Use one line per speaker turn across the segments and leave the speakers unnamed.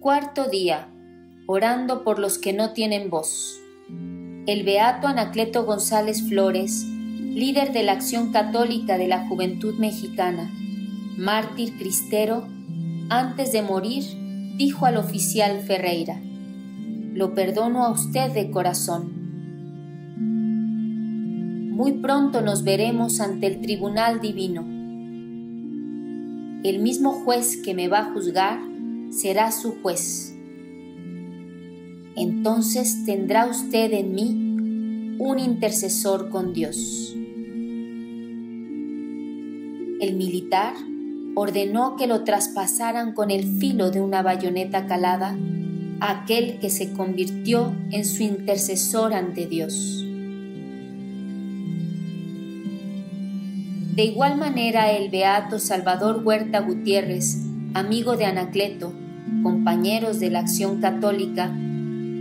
Cuarto día. Orando por los que no tienen voz. El beato Anacleto González Flores, líder de la Acción Católica de la Juventud Mexicana, mártir cristero, antes de morir, dijo al oficial Ferreira, Lo perdono a usted de corazón. Muy pronto nos veremos ante el Tribunal Divino. El mismo juez que me va a juzgar será su juez. Entonces tendrá usted en mí un intercesor con Dios. El militar ordenó que lo traspasaran con el filo de una bayoneta calada aquel que se convirtió en su intercesor ante Dios. De igual manera el beato Salvador Huerta Gutiérrez, amigo de Anacleto, compañeros de la acción católica,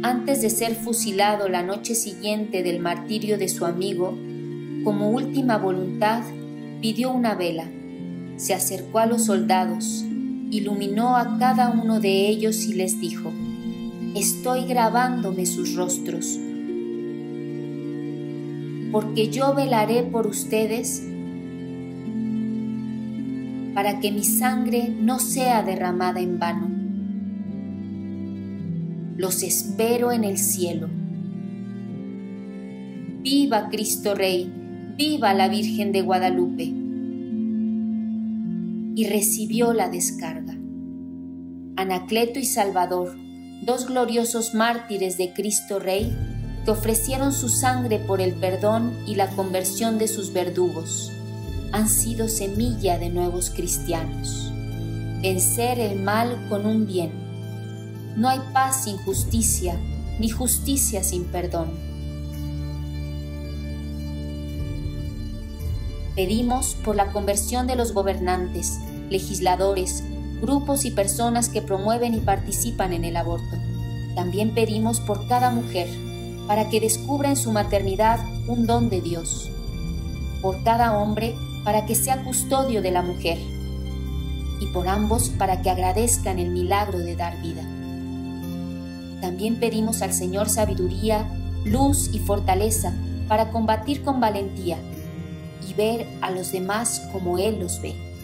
antes de ser fusilado la noche siguiente del martirio de su amigo, como última voluntad pidió una vela, se acercó a los soldados, iluminó a cada uno de ellos y les dijo, Estoy grabándome sus rostros, porque yo velaré por ustedes para que mi sangre no sea derramada en vano. Los espero en el cielo. Viva Cristo Rey, viva la Virgen de Guadalupe. Y recibió la descarga. Anacleto y Salvador, dos gloriosos mártires de Cristo Rey, que ofrecieron su sangre por el perdón y la conversión de sus verdugos han sido semilla de nuevos cristianos. Vencer el mal con un bien. No hay paz sin justicia, ni justicia sin perdón. Pedimos por la conversión de los gobernantes, legisladores, grupos y personas que promueven y participan en el aborto. También pedimos por cada mujer, para que descubra en su maternidad un don de Dios. Por cada hombre, para que sea custodio de la mujer, y por ambos para que agradezcan el milagro de dar vida. También pedimos al Señor sabiduría, luz y fortaleza para combatir con valentía y ver a los demás como Él los ve.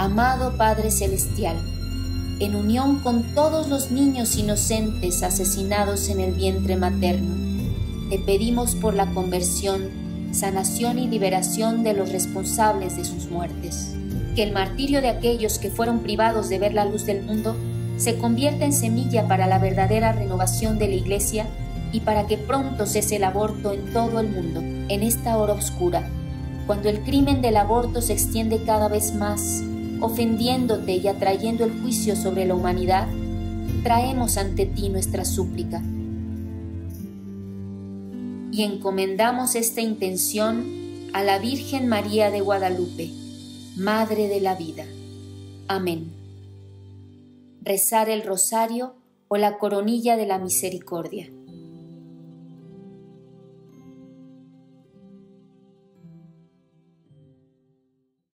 Amado Padre Celestial, en unión con todos los niños inocentes asesinados en el vientre materno, te pedimos por la conversión, sanación y liberación de los responsables de sus muertes. Que el martirio de aquellos que fueron privados de ver la luz del mundo se convierta en semilla para la verdadera renovación de la Iglesia y para que pronto cese el aborto en todo el mundo, en esta hora oscura, cuando el crimen del aborto se extiende cada vez más ofendiéndote y atrayendo el juicio sobre la humanidad, traemos ante ti nuestra súplica. Y encomendamos esta intención a la Virgen María de Guadalupe, Madre de la Vida. Amén. Rezar el rosario o la coronilla de la misericordia.